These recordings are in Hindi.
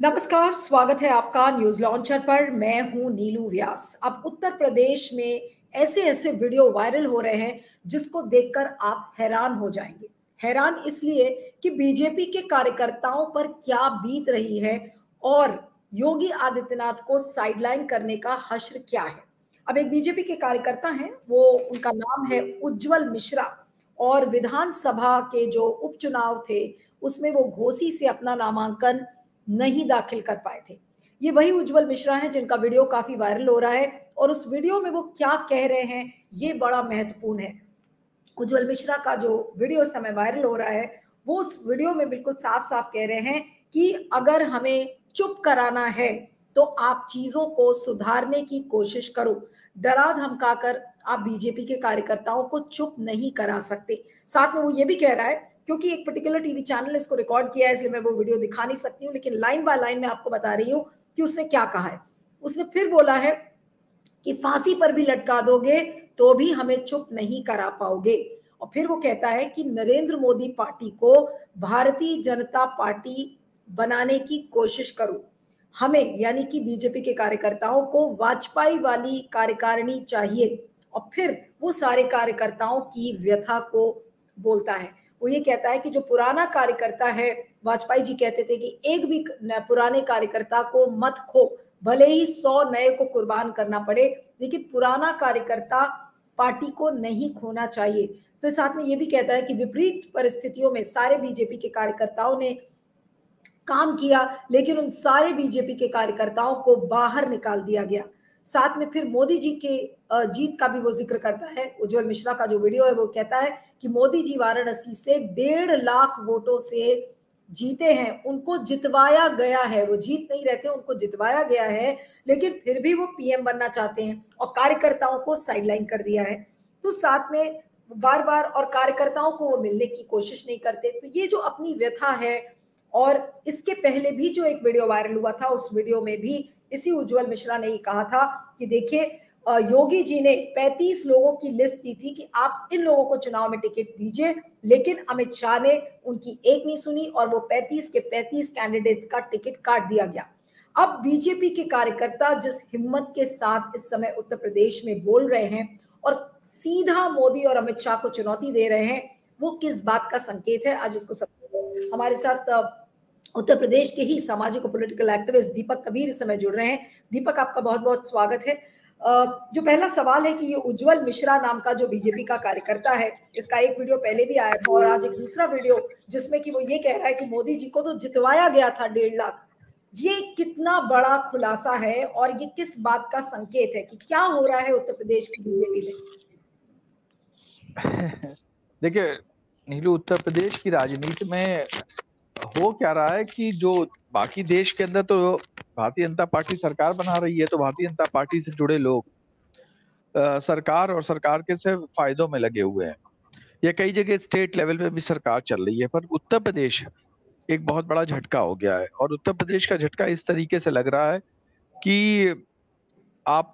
नमस्कार, स्वागत है आपका न्यूज़ लॉन्चर पर। मैं हूँ नीलू व्यास। अब उत्तर प्रदेश में ऐसे ऐसे वीडियो वायरल हो रहे हैं जिसको देखकर आप हैरान हो जाएँगे। हैरान इसलिए कि बीजेपी के कार्यकर्ताओं पर क्या बीत रही है और योगी आदित्यनाथ को साइडलाइन करने का हश्र क्या है। अब एक बीजेपी के कार्यकर्ता हैं, वो उनका नाम है उज्जवल मिश्रा और विधानसभा के जो उपचुनाव थे, उसमें वो घोसी से अपना नामांकन नहीं दाखिल कर पाए थे। ये वही उज्जवल मिश्रा हैं जिनका वीडियो काफ़ी वायरल हो रहा है और उस वीडियो में वो क्या कह रहे हैं, ये बड़ा महत्वपूर्ण है। उज्जवल मिश्रा का जो वीडियो समय वायरल हो रहा है, वो उस वीडियो में बिल्कुल साफ़ साफ़ कह रहे हैं कि अगर हमें चुप कराना है तो आप चीज़ों को सुधारने की कोशिश करो। डरा धमकाकर आप बीजेपी के कार्यकर्ताओं को चुप नहीं करा सकते। साथ में वो ये भी कह रहा है क्योंकि एक पर्टिकुलर टीवी चैनल ने इसको रिकॉर्ड किया है, इसलिए मैं वो वीडियो दिखा नहीं सकती हूँ, लेकिन लाइन बाय लाइन में आपको बता रही हूँ कि उसने क्या कहा है। उसने फिर बोला है कि फांसी पर भी लटका दोगे तो भी हमें चुप नहीं करा पाओगे। और फिर वो कहता है कि नरेंद्र मोदी पार्टी को भारतीय जनता पार्टी बनाने की कोशिश करो। हमें, यानी कि बीजेपी के कार्यकर्ताओं को वाजपेयी वाली कार्यकारिणी चाहिए। और फिर वो सारे कार्यकर्ताओं की व्यथा को बोलता है। वो ये कहता है कि जो पुराना कार्यकर्ता है, वाजपेयी जी कहते थे कि एक भी पुराने कार्यकर्ता को मत खो, भले ही सौ नए को कुर्बान करना पड़े, लेकिन पुराना कार्यकर्ता पार्टी को नहीं खोना चाहिए। फिर साथ में ये भी कहता है कि विपरीत परिस्थितियों में सारे बीजेपी के कार्यकर्ताओं ने काम किया, लेकिन उन सारे बीजेपी के कार्यकर्ताओं को बाहर निकाल दिया गया। साथ में फिर मोदी जी के जीत का भी वो ज़िक्र करता है। उज्जवल मिश्रा का जो वीडियो है वो कहता है कि मोदी जी वाराणसी से डेढ़ लाख वोटों से जीते हैं। उनको जितवाया गया है, वो जीत नहीं रहते, उनको जितवाया गया है, लेकिन फिर भी वो पीएम बनना चाहते हैं और कार्यकर्ताओं को साइडलाइन कर दिया है। तो साथ में बार बार और कार्यकर्ताओं को वो मिलने की कोशिश नहीं करते। तो ये जो अपनी व्यथा है और इसके पहले भी जो एक वीडियो वायरल हुआ था, उस वीडियो में भी इसी उज्जवल मिश्रा ने ये कहा था कि देखिए योगी जी ने 35 लोगों की लिस्ट दी थी कि आप इन लोगों को चुनाव में टिकट दीजिए, लेकिन अमित शाह ने उनकी एक नहीं सुनी और वो 35 के 35 कैंडिडेट्स का टिकट काट दिया गया। अब बीजेपी के कार्यकर्ता जिस हिम्मत के साथ इस समय उत्तर प्रदेश में बोल रहे हैं और सीधा मोदी और अमित शाह को चुनौती दे रहे हैं, वो किस बात का संकेत है? आज इसको सब हमारे साथ उत्तर प्रदेश के ही सामाजिक और पॉलिटिकल एक्टिविस्ट दीपक कबीर इस समय जुड़ रहे हैं। दीपक, आपका बहुत बहुत स्वागत है। जो पहला सवाल है कि ये उज्जवल मिश्रा नाम का जो बीजेपी का कार्यकर्ता है, इसका एक वीडियो पहले भी आया था और आज एक दूसरा वीडियो जिसमें कि वो ये कह रहा है कि मोदी जी को तो जितवाया गया था डेढ़ लाख। ये कितना बड़ा खुलासा है और ये किस बात का संकेत है कि क्या हो रहा है उत्तर प्रदेश की बीजेपी में? देखिए, नीलू, उत्तर प्रदेश की राजनीति में हो क्या रहा है कि जो बाकी देश के अंदर तो भारतीय जनता पार्टी सरकार बना रही है तो भारतीय जनता पार्टी से जुड़े लोग आ, सरकार और सरकार के से फायदों में लगे हुए हैं। या कई जगह स्टेट लेवल पे भी सरकार चल रही है पर उत्तर प्रदेश एक बहुत बड़ा झटका हो गया है। और उत्तर प्रदेश का झटका इस तरीके से लग रहा है कि आप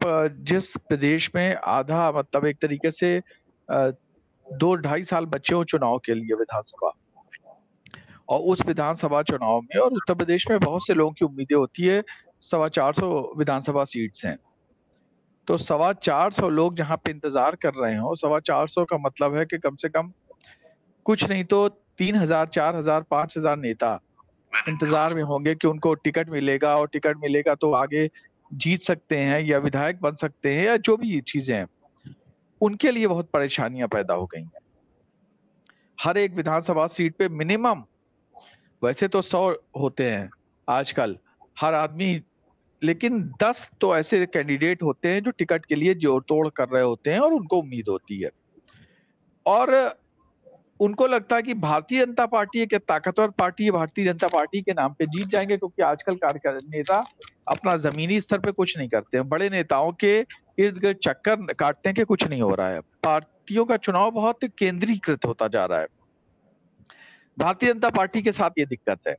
जिस प्रदेश में आधा मतलब एक तरीके से दो ढाई साल बच्चे हो चुनाव के लिए विधानसभा और उस विधानसभा चुनाव में और उत्तर प्रदेश में बहुत से लोगों की उम्मीदें होती है, सवा चार सौ विधानसभा सीट्स हैं। तो सवा चार सौ लोग जहाँ पे इंतज़ार कर रहे हो, सवा चार सौ का मतलब है कि कम से कम कुछ नहीं तो तीन हज़ार, चार हज़ार, पाँच हज़ार नेता इंतज़ार में होंगे कि उनको टिकट मिलेगा और टिकट मिलेगा तो आगे जीत सकते हैं या विधायक बन सकते हैं या जो भी चीज़ें हैं, उनके लिए बहुत परेशानियाँ पैदा हो गई हैं। हर एक विधानसभा सीट पे मिनिमम वैसे तो सौ होते हैं आजकल, हर आदमी, लेकिन दस तो ऐसे कैंडिडेट होते हैं जो टिकट के लिए जोड़ तोड़ कर रहे होते हैं और उनको उम्मीद होती है। और उनको लगता है कि भारतीय जनता पार्टी एक ताकतवर पार्टी है, भारतीय जनता पार्टी के नाम पे जीत जाएँगे क्योंकि आजकल कार्य नेता अपना जमीनी स्तर पे कुछ नहीं करते हैं। बड़े नेताओं के इर्द गिर्द चक्कर काटते हैं कि कुछ नहीं हो रहा है। पार्टियों का चुनाव बहुत केंद्रीकृत होता जा रहा है। भारतीय जनता पार्टी के साथ ये दिक्कत है,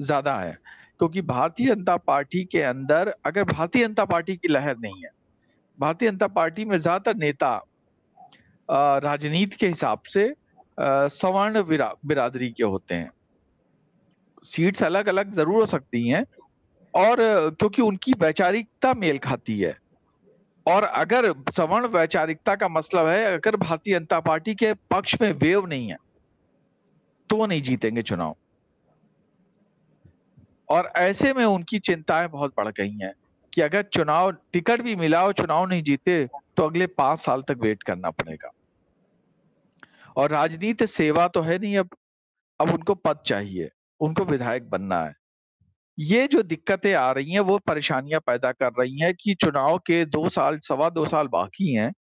ज़्यादा है। क्योंकि भारतीय जनता पार्टी के अंदर, अगर भारतीय जनता पार्टी की लहर नहीं है, भारतीय जनता पार्टी में ज़्यादातर नेता राजनीति के हिसाब से सवर्ण बिरादरी के होते हैं। सीट्स अलग अलग ज़रूर हो सकती हैं और, क्योंकि उनकी वैचारिकता मेल खाती है। और अगर सवर्ण वैचारिकता का मतलब है, अगर भारतीय जनता पार्टी के पक्ष में वेव नहीं है तो नहीं जीतेंगे चुनाव। और ऐसे में उनकी चिंताएँ बहुत बढ़ गई हैं कि अगर चुनाव, टिकट भी मिला और चुनाव नहीं जीते तो अगले पाँच साल तक वेट करना पड़ेगा। और राजनीति सेवा तो है नहीं अब। अब उनको पद चाहिए, उनको विधायक बनना है। ये जो दिक्कतें आ रही हैं, वो परेशानियाँ पैदा कर रही हैं कि चुनाव के दो साल, सवा दो साल बाकी हैं।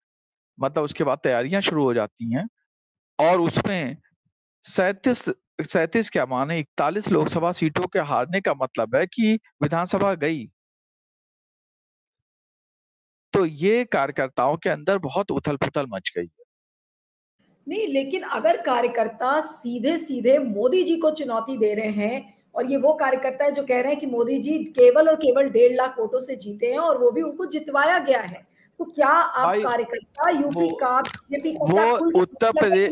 मतलब उसके बाद तैयारियाँ शुरू हो जाती हैं। और उसमें सैतीस सैतीस क्या माने? इकतालीस लोकसभा सीटों के हारने का मतलब है कि विधानसभा गई। तो ये कार्यकर्ताओं के अंदर बहुत उथल पुथल मच गई है। नहीं लेकिन अगर कार्यकर्ता सीधे सीधे मोदी जी को चुनौती दे रहे हैं और ये वो कार्यकर्ता है जो कह रहे हैं कि मोदी जी केवल और केवल डेढ़ लाख वोटों से जीते हैं और वो भी उनको जितवाया गया है तो क्या आप कार्यकर्ता यूपी का बीजेपी का उत्तर प्रदेश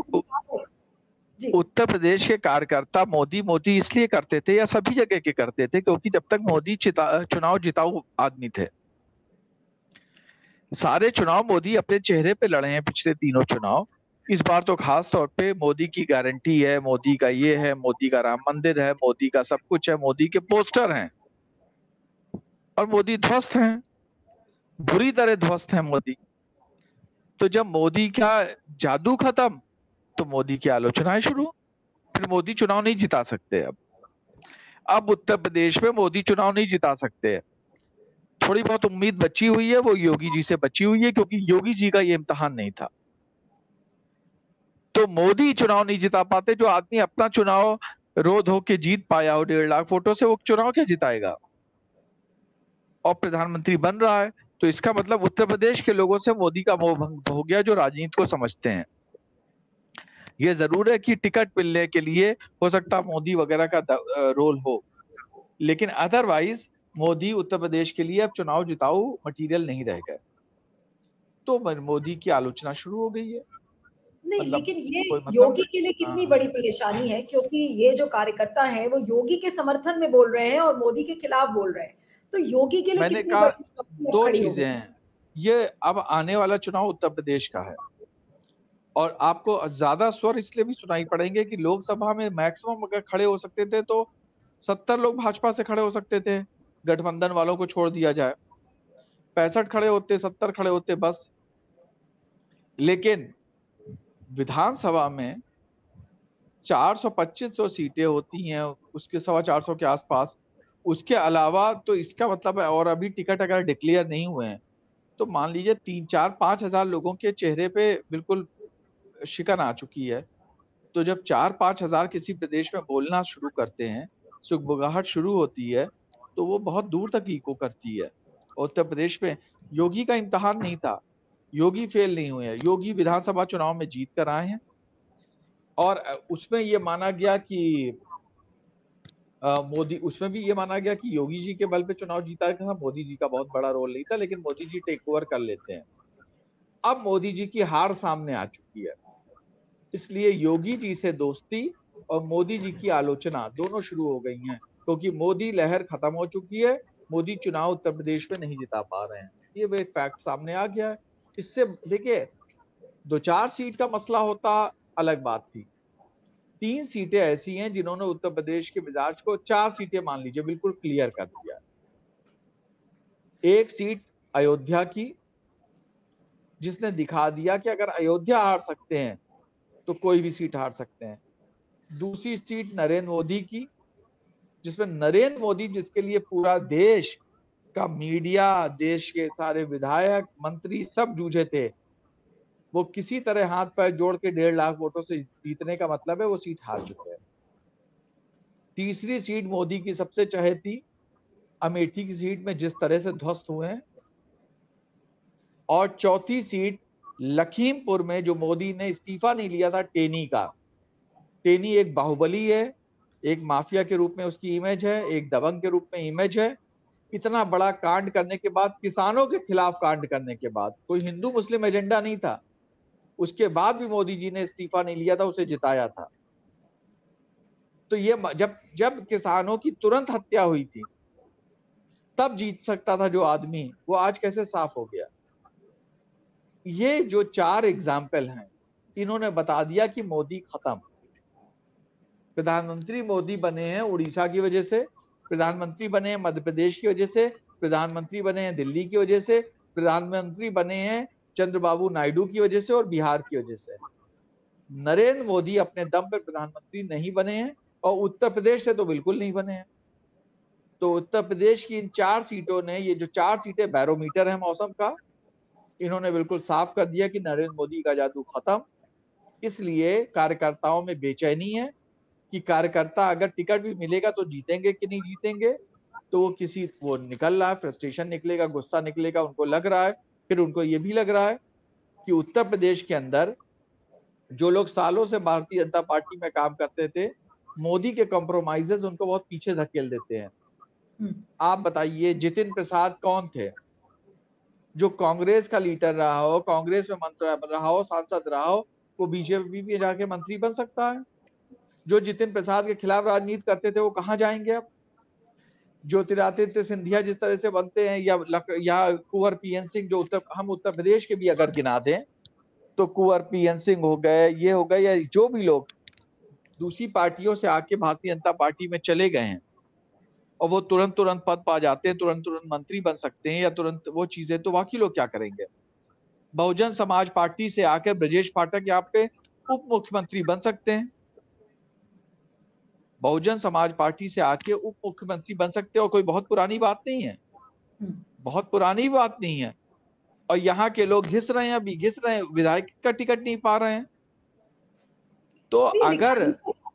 उत्तर प्रदेश के कार्यकर्ता मोदी मोदी इसलिए करते थे या सभी जगह के करते थे क्योंकि जब तक मोदी चुनाव जिताऊ आदमी थे। सारे चुनाव मोदी अपने चेहरे पे लड़े हैं पिछले तीनों चुनाव। इस बार तो खास तौर पे मोदी की गारंटी है, मोदी का ये है, मोदी का राम मंदिर है, मोदी का सब कुछ है, मोदी के पोस्टर हैं। और मोदी ध्वस्त हैं। बुरी तरह ध्वस्त है मोदी। तो जब मोदी का जादू खत्म तो मोदी की आलोचनाएँ शुरू। फिर मोदी चुनाव नहीं जिता सकते अब। अब उत्तर प्रदेश में मोदी चुनाव नहीं जिता सकते। थोड़ी बहुत उम्मीद बची हुई है, वो योगी जी से बची हुई है, क्योंकि योगी जी का ये इम्तहान नहीं था। तो मोदी चुनाव नहीं जिता पाते, जो आदमी अपना चुनाव रोध होके जीत पाया हो, डेढ़ लाख वोटों से, वो चुनाव क्या जिताएगा? और प्रधानमंत्री बन रहा है तो इसका मतलब उत्तर प्रदेश के लोगों से मोदी का मोह भंग हो गया, जो राजनीति को समझते हैं। ये ज़रूर है कि टिकट मिलने के लिए हो सकता मोदी वगैरह का रोल हो। लेकिन अदरवाइज़ मोदी उत्तर प्रदेश के लिए अब चुनाव जिताऊ मटेरियल नहीं रह गए तो मोदी की आलोचना शुरू हो गई है। नहीं मतलब लेकिन ये मतलब योगी के लिए कितनी हाँ। बड़ी परेशानी है क्योंकि ये जो कार्यकर्ता हैं वो योगी के समर्थन में बोल रहे हैं और मोदी के खिलाफ बोल रहे हैं। तो योगी के लिए मैंने कहा दो चीज़ें हैं। ये अब आने वाला चुनाव उत्तर प्रदेश का है। और आपको ज़्यादा स्वर इसलिए भी सुनाई पड़ेंगे कि लोकसभा में मैक्सिमम अगर खड़े हो सकते थे तो सत्तर लोग भाजपा से खड़े हो सकते थे। गठबंधन वालों को छोड़ दिया जाए। पैंसठ खड़े होते, सत्तर खड़े होते, बस। लेकिन विधानसभा में 400-2500 सीटें होती हैं, उसके सवा चार सौ के आसपास, उसके अलावा तो इसका मतलब है, और अभी टिकट अगर डिक्लेयर नहीं हुए हैं तो मान लीजिए तीन, चार, पाँच हज़ार लोगों के चेहरे पे बिल्कुल शिकन आ चुकी है। तो जब चार पाँच हज़ार किसी प्रदेश में बोलना शुरू करते हैं, सुखबुगाहट शुरू होती है तो वो बहुत दूर तक इको करती है। उत्तर प्रदेश में योगी का इम्तहान नहीं था। योगी फेल नहीं हुए हैं। योगी विधानसभा चुनाव में जीत कर आए हैं। और उसमें ये माना गया कि मोदी, उसमें भी ये माना गया कि योगी जी के बल पे चुनाव जीता था। मोदी जी का बहुत बड़ा रोल नहीं था, लेकिन मोदी जी टेक ओवर कर लेते हैं। अब मोदी जी की हार सामने आ चुकी है। इसलिए योगी जी से दोस्ती और मोदी जी की आलोचना दोनों शुरू हो गई हैं, क्योंकि मोदी लहर खत्म हो चुकी है, मोदी चुनाव उत्तर प्रदेश में नहीं जिता पा रहे हैं। ये वो फैक्ट सामने आ गया है। इससे देखिए, दो चार सीट का मसला होता, अलग बात थी। तीन सीटें ऐसी हैं जिन्होंने उत्तर प्रदेश के मिजाज को चार सीटें मान लीजिए, बिल्कुल क्लियर कर दिया। एक सीट अयोध्या की, जिसने दिखा दिया कि अगर अयोध्या हार सकते हैं तो कोई भी सीट हार सकते हैं। दूसरी सीट नरेंद्र मोदी की, जिसमें नरेंद्र मोदी जिसके लिए पूरा देश का मीडिया, देश के सारे विधायक, मंत्री सब जूझे थे, वो किसी तरह हाथ पैर जोड़ के डेढ़ लाख वोटों से जीतने का मतलब है वो सीट हार चुके हैं। तीसरी सीट मोदी की सबसे चहेती, अमेठी की सीट में जिस तरह से ध्वस्त हुए हैं, और चौथी सीट लखीमपुर में जो मोदी ने इस्तीफा नहीं लिया था, टेनी का। टेनी एक बाहुबली है, एक माफिया के रूप में उसकी इमेज है, एक दबंग के रूप में इमेज है। इतना बड़ा कांड करने के बाद, किसानों के खिलाफ कांड करने के बाद, कोई हिंदू मुस्लिम एजेंडा नहीं था। उसके बाद भी मोदी जी ने इस्तीफा नहीं लिया था, उसे जिताया था। तो ये जब जब किसानों की तुरंत हत्या हुई थी, तब जीत सकता था जो आदमी, वो आज कैसे साफ़ हो गया? ये जो चार एग्ज़ाम्पल हैं, इन्होंने बता दिया कि मोदी खत्म। प्रधानमंत्री मोदी बने हैं उड़ीसा की वजह से, प्रधानमंत्री बने हैं मध्य प्रदेश की वजह से, प्रधानमंत्री बने हैं दिल्ली की वजह से, प्रधानमंत्री बने हैं चंद्रबाबू नायडू की वजह से और बिहार की वजह से। नरेंद्र मोदी अपने दम पर प्रधानमंत्री नहीं बने हैं और उत्तर प्रदेश से तो बिल्कुल नहीं बने हैं। तो उत्तर प्रदेश की इन चार सीटों ने, ये जो चार सीटें, बैरोमीटर है मौसम का इन्होंने बिल्कुल साफ़ कर दिया कि नरेंद्र मोदी का जादू खत्म। इसलिए कार्यकर्ताओं में बेचैनी है कि कार्यकर्ता अगर टिकट भी मिलेगा तो जीतेंगे कि नहीं जीतेंगे तो वो किसी वो निकल रहा है फ्रस्ट्रेशन निकलेगा गुस्सा निकलेगा उनको लग रहा है। फिर उनको ये भी लग रहा है कि उत्तर प्रदेश के अंदर जो लोग सालों से भारतीय जनता पार्टी में काम करते थे मोदी के कॉम्प्रोमाइजेस उनको बहुत पीछे धकेल देते हैं। हम्म। आप बताइए जितिन प्रसाद कौन थे? जो कांग्रेस का लीडर रहा हो कांग्रेस में मंत्री रहा हो सांसद रहा हो वो बीजेपी में जाके मंत्री बन सकता है। जो जितिन प्रसाद के खिलाफ राजनीति करते थे वो कहाँ जाएँगे अब? ज्योतिरादित्य सिंधिया जिस तरह से बनते हैं या लक, या कुंवर पीएन सिंह जो उत्तर हम उत्तर प्रदेश के भी अगर गिना दें तो कुंवर पीएन सिंह हो गए ये हो गए या जो भी लोग दूसरी पार्टियों से आके भारतीय जनता पार्टी में चले गए हैं और वो तुरंत तुरंत पद पा जाते हैं तुरंत तुरंत मंत्री बन सकते हैं या तुरंत वो चीज़ें तो बाकी लोग क्या करेंगे? बहुजन समाज पार्टी से आकर ब्रजेश पाठक यहाँ पे उप मुख्यमंत्री बन सकते हैं। बहुजन समाज पार्टी से आके उप मुख्यमंत्री बन सकते हैं और कोई बहुत पुरानी बात नहीं है। बहुत पुरानी बात नहीं है। और यहाँ के लोग घिस रहे हैं अभी घिस रहे हैं विधायक का टिकट नहीं पा रहे हैं। तो अगर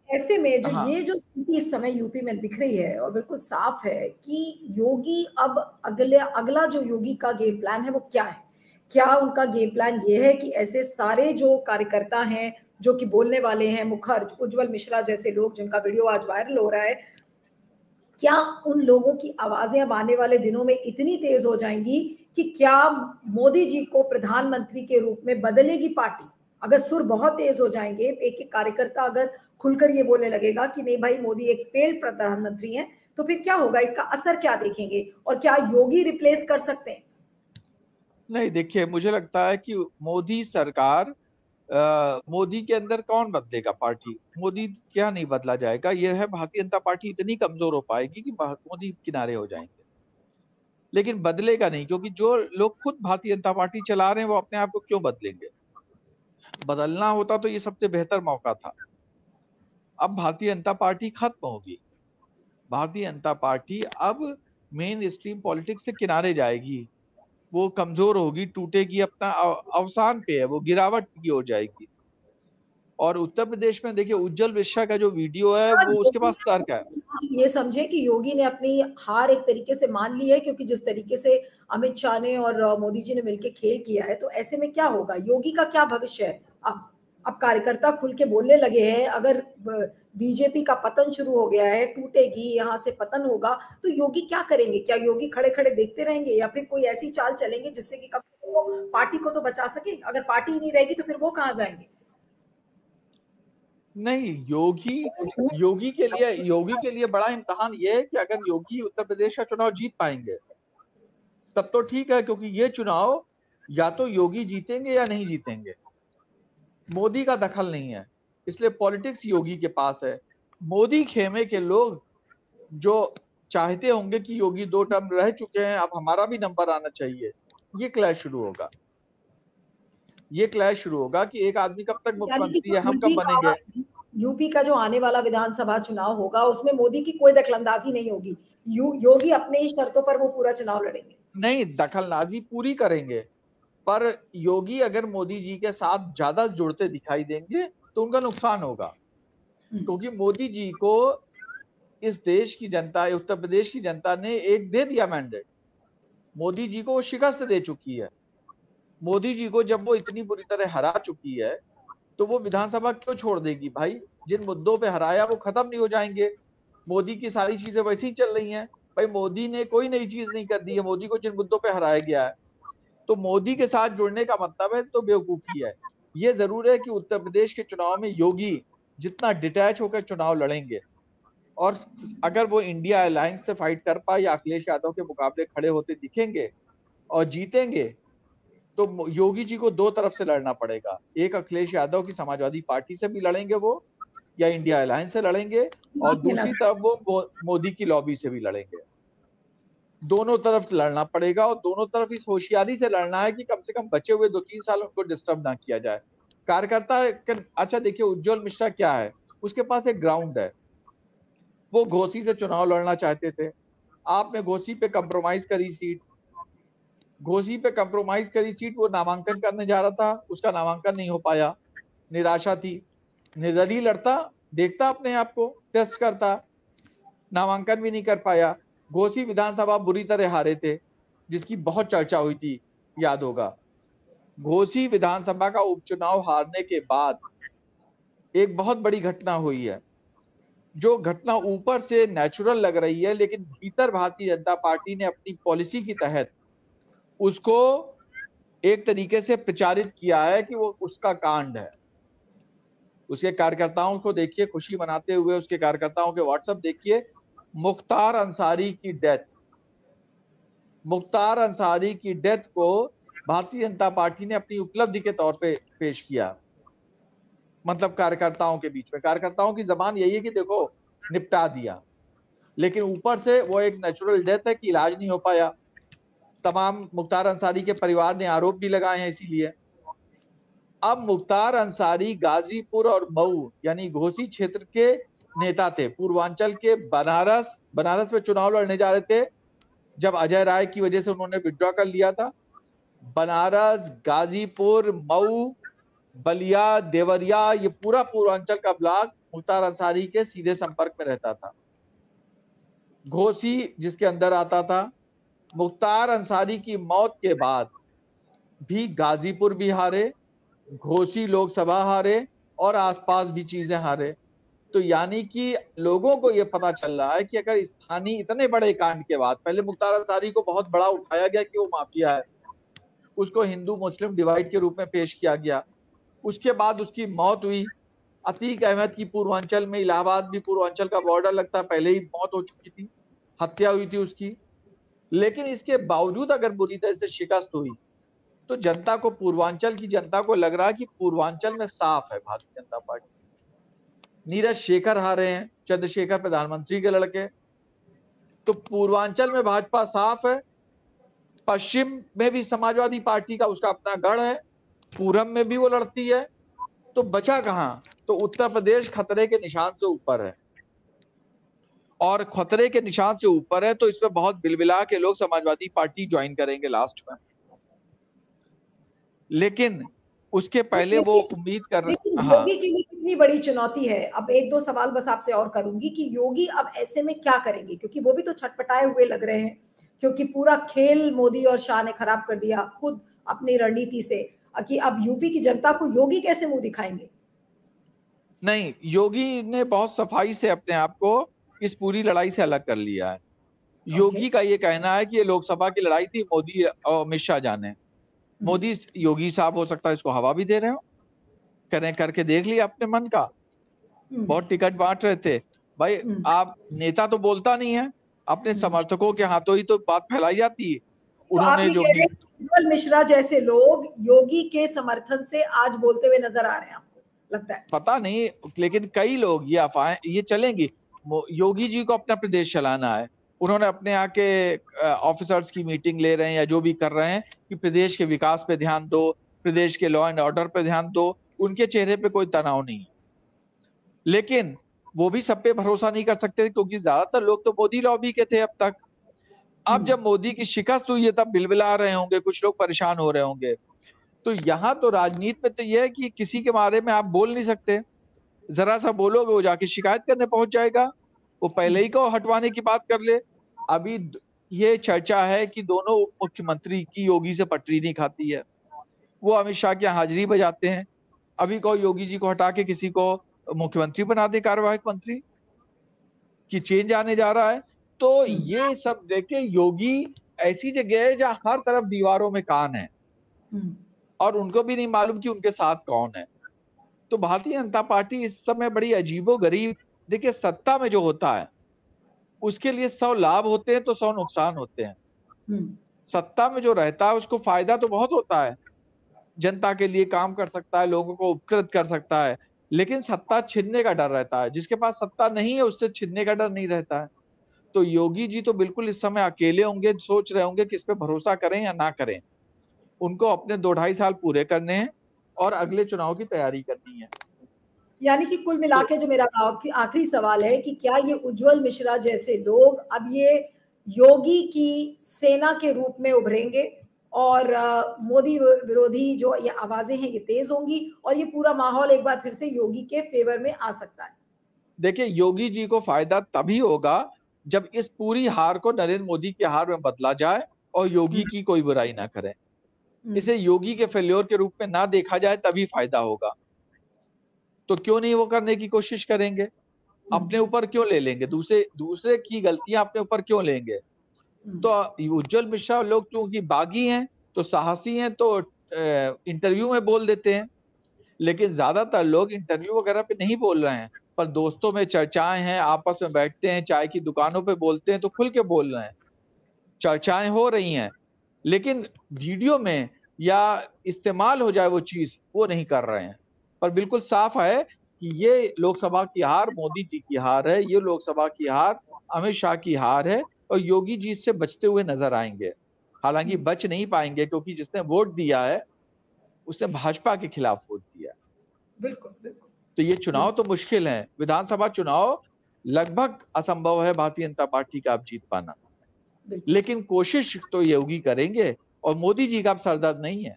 ऐसे में जो हाँ। ये जो स्थिति इस समय यूपी में दिख रही है और बिल्कुल साफ़ है कि योगी अब अगले अगला जो योगी का गेम प्लान है वो क्या है क्या उनका गेम प्लान ये है कि ऐसे सारे जो कार्यकर्ता हैं जो कि बोलने वाले हैं मुखर उज्जवल मिश्रा जैसे लोग जिनका वीडियो आज वायरल हो रहा है क्या उन लोगों की आवाज़ें अब आने वाले दिनों में इतनी तेज हो जाएँगी कि क्या मोदी जी को प्रधानमंत्री के रूप में बदलेगी पार्टी अगर सुर बहुत तेज हो जाएँगे एक एक कार्यकर्ता अगर खुलकर ये बोलने लगेगा कि नहीं भाई मोदी एक फेल्ड प्रधानमंत्री हैं तो फिर क्या होगा? इसका असर क्या देखेंगे? और क्या योगी रिप्लेस कर सकते हैं? नहीं, देखिए, मुझे लगता है कि मोदी सरकार मोदी के अंदर कौन बदलेगा पार्टी? मोदी क्या नहीं बदला जाएगा? यह है, भारतीय जनता पार्टी इतनी कमज़ोर हो पाएगी कि मोदी किनारे हो जाएँगे। लेकिन बदलेगा नहीं, क्योंकि जो लोग खुद भारतीय जनता पार्टी चला रहे हैं, वो अपने आप को क्यों बदलेंगे? बदलना होता तो ये सबसे बेहतर मौका था। अब भारतीय जनता पार्टी खत्म होगी। भारतीय जनता पार्टी अब मेन स्ट्रीम पॉलिटिक्स से किनारे जाएगी। वो कमज़ोर होगी टूटेगी अपना अवसान पे है वो गिरावट की हो जाएगी। और उत्तर प्रदेश में देखिए उज्जवल मिश्रा का जो वीडियो हाँ, वो उसके पास तर्क है। ये समझे कि योगी ने अपनी हार एक तरीके से मान ली है क्योंकि जिस तरीके से अमित शाह ने और मोदी जी ने मिलकर खेल किया है तो ऐसे में क्या होगा? योगी का क्या भविष्य है? अब अब कार्यकर्ता खुल के बोलने लगे हैं, अगर बीजेपी का पतन शुरू हो गया है, टूटेगी, यहाँ से पतन होगा तो योगी क्या करेंगे? क्या योगी खड़े खड़े देखते रहेंगे या फिर कोई ऐसी चाल चलेंगे जिससे कि कम पार्टी को तो बचा सके? अगर पार्टी ही नहीं रहेगी तो फिर वो कहाँ जाएँगे? नहीं, योगी योगी के लिए, योगी के लिए बड़ा इम्तहान ये है कि अगर योगी उत्तर प्रदेश का चुनाव जीत पाएँगे, तब तो ठीक है, क्योंकि ये चुनाव या तो योगी जीतेंगे या नहीं जीतेंगे। मोदी का दखल नहीं है। इसलिए पॉलिटिक्स योगी के पास है। मोदी खेमे के लोग जो चाहते होंगे कि योगी दो टर्म रह चुके हैं अब हमारा भी नंबर आना चाहिए। ये क्लैश शुरू होगा। ये क्लैश शुरू होगा कि एक आदमी कब तक मुख्यमंत्री है हम कब बनेंगे? यूपी का जो आने वाला विधानसभा चुनाव होगा उसमें मोदी की कोई दखलंदाजी नहीं होगी। योगी अपने ही शर्तों पर वो पूरा चुनाव लड़ेंगे। नहीं दखलंदाजी पूरी करेंगे। पर योगी अगर मोदी जी के साथ ज़्यादा जुड़ते दिखाई देंगे तो उनका नुकसान होगा। हम्म। क्योंकि मोदी जी को इस देश की जनता उत्तर प्रदेश की जनता ने एक दे दिया मैंडेट मोदी जी को वो शिकस्त दे चुकी है। मोदी जी को जब वो इतनी बुरी तरह हरा चुकी है तो वो विधानसभा क्यों छोड़ देगी भाई? जिन मुद्दों पे हराया वो खत्म नहीं हो जाएँगे। मोदी की सारी चीज़ें वैसी ही चल रही हैं। भाई मोदी ने कोई नई चीज़ नहीं कर दी है। मोदी को जिन मुद्दों पे हराया गया है तो मोदी के साथ जुड़ने का मतलब है तो बेवकूफ़ी है ये ज़रूर है कि उत्तर प्रदेश के चुनाव में योगी जितना डिटैच होकर चुनाव लड़ेंगे और अगर वो इंडिया अलायंस से फाइट कर पाए या अखिलेश यादव के मुकाबले खड़े होते दिखेंगे और जीतेंगे तो योगी जी को दो तरफ़ से लड़ना पड़ेगा। एक अखिलेश यादव की समाजवादी पार्टी से भी लड़ेंगे वो या इंडिया अलायंस से लड़ेंगे और दूसरी तरफ़ वो मोदी की लॉबी से भी लड़ेंगे। दोनों तरफ़ लड़ना पड़ेगा और दोनों तरफ़ इस होशियारी से लड़ना है कि कम से कम बचे हुए दो तीन साल उनको डिस्टर्ब ना किया जाए। कार्यकर्ता अच्छा देखिए, उज्जवल मिश्रा क्या है? उसके पास एक ग्राउंड है। वो घोसी से चुनाव लड़ना चाहते थे। आपने घोसी पे कंप्रोमाइज करी सीट घोसी पे कंप्रोमाइज करी सीट वो नामांकन करने जा रहा था। उसका नामांकन नहीं हो पाया। निराशा थी। निर्दलीय लड़ता, देखता अपने आप को टेस्ट करता। नामांकन भी नहीं कर पाया। घोसी विधानसभा बुरी तरह हारे थे, जिसकी बहुत चर्चा हुई थी, याद होगा। घोसी विधानसभा का उपचुनाव हारने के बाद एक बहुत बड़ी घटना हुई है। जो घटना ऊपर से नेचुरल लग रही है, लेकिन भीतर भारतीय जनता पार्टी ने अपनी पॉलिसी के तहत उसको एक तरीके से प्रचारित किया है कि वो उसका कांड है। उसके कार्यकर्ताओं को देखिए, खुशी मनाते हुए उसके कार्यकर्ताओं के व्हाट्सएप देखिए मुख्तार अंसारी की डेथ। मुख्तार अंसारी की डेथ को भारतीय जनता पार्टी ने अपनी उपलब्धि के तौर पे पेश किया। मतलब कार्यकर्ताओं के बीच में। कार्यकर्ताओं की जबान यही है कि देखो, निपटा दिया। लेकिन ऊपर से वो एक नेचुरल डेथ है कि इलाज नहीं हो पाया। तमाम मुख्तार अंसारी के परिवार ने आरोप भी लगाए हैं इसीलिए। अब मुख्तार अंसारी गाजीपुर और मऊ, यानी घोसी क्षेत्र के नेता थे। पूर्वांचल के बनारस बनारस में चुनाव लड़ने जा रहे थे जब अजय राय की वजह से उन्होंने विड्रॉ कर लिया था। बनारस, गाजीपुर, मऊ, बलिया, देवरिया, ये पूरा पूर्वांचल का ब्लॉक मुख्तार अंसारी के सीधे संपर्क में रहता था। घोसी, जिसके अंदर आता था। मुख्तार अंसारी की मौत के बाद भी गाजीपुर भी हारे, घोसी लोकसभा हारे और आसपास भी चीज़ें हारे। तो यानी कि लोगों को यह पता चल रहा है कि अगर स्थानीय इतने बड़े कांड के बाद, पहले मुख्तार अंसारी को बहुत बड़ा उठाया गया कि वो माफिया है, उसको हिंदू मुस्लिम डिवाइड के रूप में पेश किया गया, उसके बाद उसकी मौत हुई, अतीक अहमद की पूर्वांचल में, इलाहाबाद भी पूर्वांचल का बॉर्डर लगता है, पहले ही मौत हो चुकी थी, हत्या हुई थी उसकी, लेकिन इसके बावजूद अगर बुरी तरह से शिकस्त हुई तो जनता को पूर्वांचल की जनता को लग रहा है कि पूर्वांचल में साफ़ है, भारतीय जनता पार्टी। नीरज शेखर हारे हैं, चंद्रशेखर प्रधानमंत्री के लड़के। तो पूर्वांचल में भाजपा साफ़ है, पश्चिम में भी समाजवादी पार्टी का उसका अपना गढ़ है, पूरब में भी वो लड़ती है। तो बचा कहाँ? तो उत्तर प्रदेश खतरे के निशान से ऊपर है। और खतरे के निशान से ऊपर है तो इसमें बहुत बिलबिला के लोग समाजवादी पार्टी ज्वाइन करेंगे लास्ट में। लेकिन उसके पहले वो उम्मीद कर रहे हाँ। योगी के लिए कितनी बड़ी चुनौती है? अब एक दो सवाल बस आपसे और करूँगी कि योगी अब ऐसे में क्या करेंगे? क्योंकि वो भी तो छटपटाए हुए लग रहे हैं क्योंकि पूरा खेल मोदी और शाह ने खराब कर दिया खुद अपनी रणनीति से। कि अब यूपी की जनता को योगी कैसे मुँह दिखाएँगे? नहीं योगी ने बहुत सफ़ाई से अपने आप को इस पूरी लड़ाई से अलग कर लिया है। योगी का ये कहना है कि ये लोकसभा की लड़ाई थी मोदी और अमित शाह जाने। मोदी योगी साहब हो सकता है इसको हवा भी दे रहे हो। करें करके देख लिया अपने मन का। हम्म। बहुत टिकट बांट रहे थे। भाई हम्म। आप नेता तो बोलता नहीं है। अपने समर्थकों के हाथों ही तो बात फैलाई जाती है। तो उन्होंने जो उज्जवल मिश्रा जैसे लोग योगी के समर्थन से आज बोलते हुए नज़र आ रहे हैं आपको लगता है? पता नहीं लेकिन कई लोग ये अफवाहें ये चलेंगी। योगी जी को अपना प्रदेश चलाना है। उन्होंने अपने यहाँ के ऑफिसर्स की मीटिंग ले रहे हैं या जो भी कर रहे हैं कि प्रदेश के विकास पे ध्यान दो, प्रदेश के लॉ एंड ऑर्डर पे ध्यान दो, उनके चेहरे पे कोई तनाव नहीं लेकिन वो भी सब पे भरोसा नहीं कर सकते, क्योंकि ज़्यादातर लोग तो मोदी लॉबी के थे अब तक। अब। जब मोदी की शिकस्त हुई है, तब बिलबिला रहे होंगे, कुछ लोग परेशान हो रहे होंगे। तो यहाँ तो राजनीति में तो यह है कि किसी के बारे में आप बोल नहीं सकते। जरा सा बोलोगे, वो जाके शिकायत करने पहुँच जाएगा। वो पहले ही को हटवाने की बात कर ले। अभी ये चर्चा है कि दोनों मुख्यमंत्री की योगी से पटरी नहीं खाती है। वो अमित शाह की हाजिरी बजाते हैं। अभी को योगी जी को हटा के किसी को मुख्यमंत्री बना दे कार्यवाहक मंत्री की चेंज आने जा रहा है। तो। ये सब देखे योगी ऐसी जगह है जहाँ हर तरफ़ दीवारों में कान है। हम्म। और उनको भी नहीं मालूम कि उनके साथ कौन है। तो भारतीय जनता पार्टी इस समय बड़ी अजीबो गरीब देखिए सत्ता में जो होता है उसके लिए सौ लाभ होते हैं तो सौ नुकसान होते हैं। हम्म। सत्ता में जो रहता है उसको फ़ायदा तो बहुत होता है। जनता के लिए काम कर सकता है लोगों को उपकृत कर सकता है लेकिन सत्ता छिनने का डर रहता है। जिसके पास सत्ता नहीं है उससे छिनने का डर नहीं रहता है। तो योगी जी तो बिल्कुल इस समय अकेले होंगे सोच रहे होंगे किस पे भरोसा करें या ना करें। उनको अपने दो ढाई साल पूरे करने हैं और अगले चुनाव की तैयारी करनी है। यानी कि कुल मिला के जो मेरा आखिरी सवाल है कि क्या ये उज्जवल मिश्रा जैसे लोग अब ये योगी की सेना के रूप में उभरेंगे और मोदी विरोधी जो ये आवाज़ें हैं ये तेज होंगी और ये पूरा माहौल एक बार फिर से योगी के फेवर में आ सकता है देखिए योगी जी को फ़ायदा तभी होगा जब इस पूरी हार को नरेंद्र मोदी के हार में बदला जाए और योगी हम्म। की कोई बुराई ना करें हम्म। इसे योगी के फेल्योर के रूप में ना देखा जाए तभी फ़ायदा होगा तो क्यों नहीं वो करने की कोशिश करेंगे? हम्म। अपने ऊपर क्यों ले लेंगे? दूसरे दूसरे की गलतियाँ अपने ऊपर क्यों लेंगे? हम्म। तो उज्जवल मिश्रा लोग क्योंकि बागी हैं तो साहसी हैं तो इंटरव्यू में बोल देते हैं। लेकिन ज़्यादातर लोग इंटरव्यू वगैरह पे नहीं बोल रहे हैं। पर दोस्तों में चर्चाएँ हैं आपस में बैठते हैं चाय की दुकानों पे बोलते हैं तो खुल के बोल रहे हैं। चर्चाएँ हो रही हैं लेकिन वीडियो में या इस्तेमाल हो जाए वो चीज़ वो नहीं कर रहे हैं। पर बिल्कुल साफ़ है कि ये लोकसभा की हार मोदी जी की हार है ये लोकसभा की हार अमित शाह की हार है और योगी जी इससे बचते हुए नज़र आएँगे। हालाँकि हम्म। बच नहीं पाएँगे क्योंकि जिसने वोट दिया है उसने भाजपा के खिलाफ वोट दिया। बिल्कुल बिल्कुल। तो ये चुनाव तो मुश्किल है। विधानसभा चुनाव लगभग असंभव है भारतीय जनता पार्टी का आप जीत पाना। लेकिन कोशिश तो योगी करेंगे और मोदी जी का अब सरदर्द नहीं है।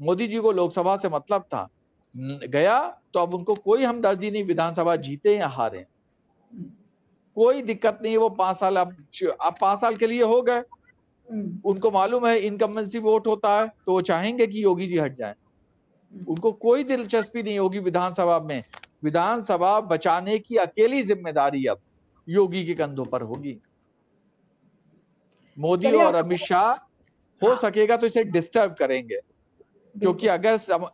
मोदी जी को लोकसभा से मतलब था। गया तो अब उनको कोई हमदर्दी नहीं विधानसभा जीते या हारे कोई दिक्कत नहीं वो पाँच साल अब अब पाँच साल के लिए हो गए। उनको मालूम है इनकम्बेंसी वोट होता है तो वो चाहेंगे कि योगी जी हट जाए। उनको कोई दिलचस्पी नहीं होगी विधानसभा में विधानसभा बचाने की अकेली ज़िम्मेदारी अब योगी के कंधों पर होगी मोदी और अमित शाह हो हाँ। सकेगा तो इसे डिस्टर्ब करेंगे क्योंकि अगर सम,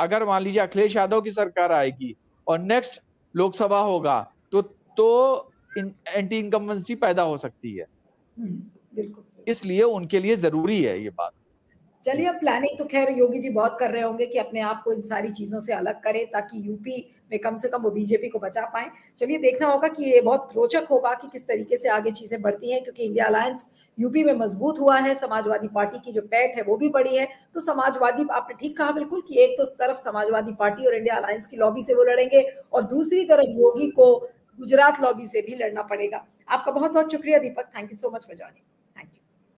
अगर मान लीजिए अखिलेश यादव की सरकार आएगी और नेक्स्ट लोकसभा होगा तो तो एंटी इनकम्बेंसी पैदा हो सकती है। बिल्कुल इसलिए उनके लिए ज़रूरी है ये बात। चलिए अब प्लानिंग तो खैर योगी जी बहुत कर रहे होंगे कि अपने आप को इन सारी चीज़ों से अलग करें ताकि यूपी में कम से कम वो बीजेपी को बचा पाए। चलिए देखना होगा कि ये बहुत रोचक होगा कि किस तरीके से आगे चीज़ें बढ़ती हैं, क्योंकि इंडिया अलायंस यूपी में मज़बूत हुआ है, समाजवादी पार्टी की जो पैठ है वो भी बड़ी है। तो समाजवादी, आपने ठीक कहा बिल्कुल कि एक तो तरफ़ समाजवादी पार्टी और इंडिया अलायंस की लॉबी से वो लड़ेंगे और दूसरी तरफ़ योगी को गुजरात लॉबी से भी लड़ना पड़ेगा। आपका बहुत बहुत शुक्रिया Deepak. Thank you so much for joining